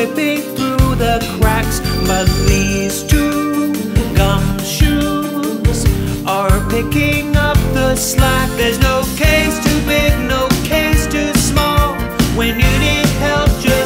slipping through the cracks, but these two gumshoes are picking up the slack. There's no case too big, no case too small. When you need help, just